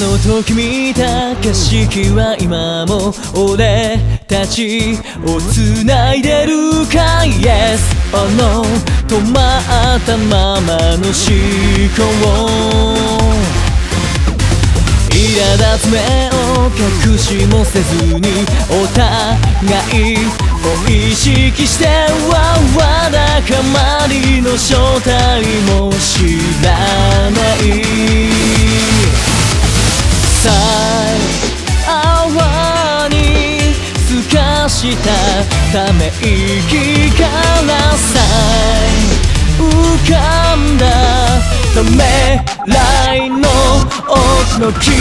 の時見た景色は今も俺たちを繋いでるか？Yes or no 止まったままの思考苛立つ目を隠しもせずにお互いを意識してはわだかまりのしたため息からさ浮かんだためらいの奥の記憶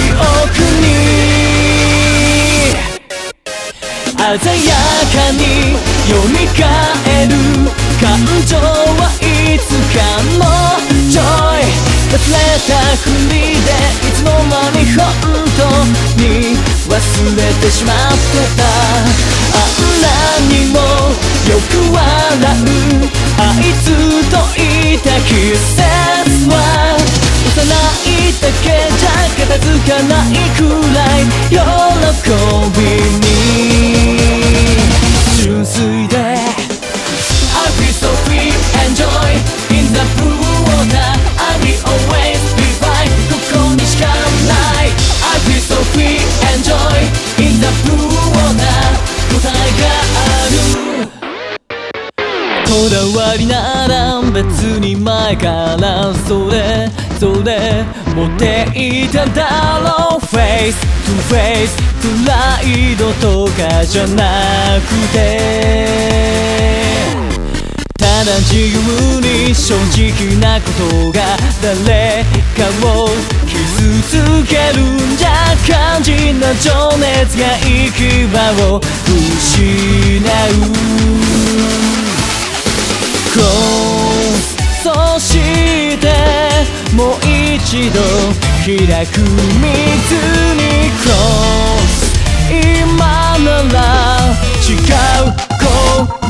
に。鮮やかに読み替える感情はいつかのたふりでいつの間に本当に忘れてしまってた。あんなにもよく笑う。あいつといた季節は幼いだけじゃ片付かないくらい。喜びに純粋でこだわりなら別に前からそれそれ持っていただろう。Face to face プライドとかじゃなくて。ただ自由に正直なことが誰かを傷つけるんじゃ肝心な情熱が行き場を失う。そしてもう一度開く水にクロス。今なら違うゴー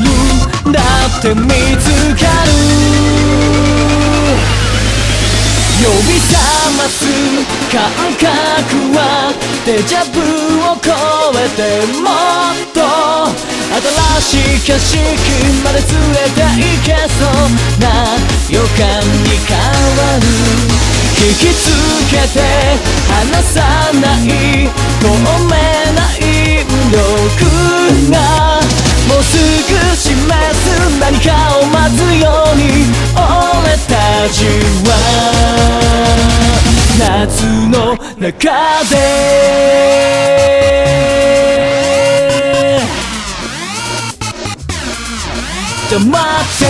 ルだって見つかる。呼び覚ます感覚はデジャブを超えてもっと新しい景色まで連れて行けそうな予感に変わる引きつけて離さない透明な引力がもうすぐ示す何かを待つように俺たちは夏の中で黙って。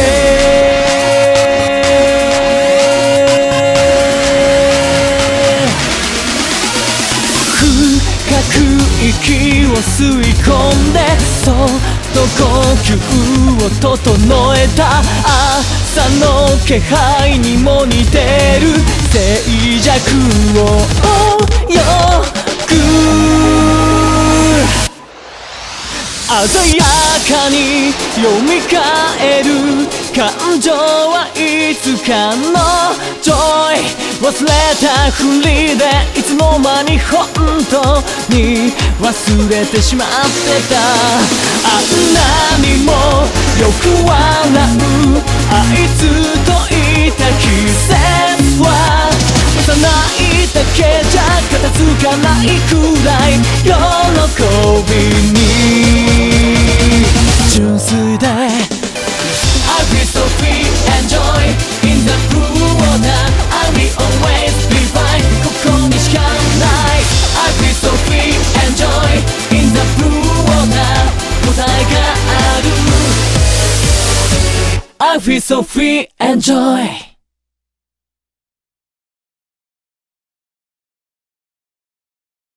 深く息を吸い込んでそっと呼吸を整えた。朝の気配にも似てる。静寂をよく。鮮やかに読み替える感情はいつかの joy 忘れたふりでいつの間に本当に忘れてしまってた。あんなにもよく笑う。あいつといた季節は。幼いだけじゃ片付かないくらい。喜び I feel so free and joy